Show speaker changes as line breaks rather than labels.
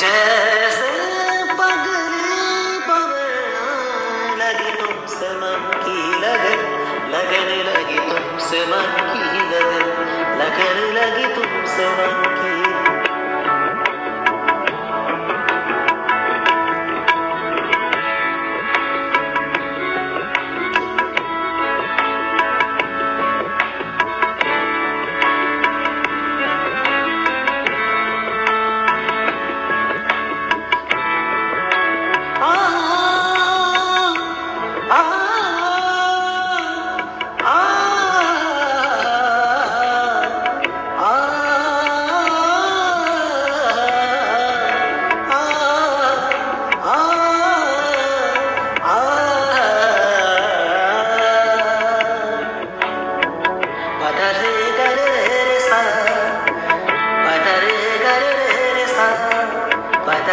जैसे पगड़ी पवना लगी तुमसे मन की लगन लगन लगी तुमसे मन की लगन लगन लगी तुमसे मन की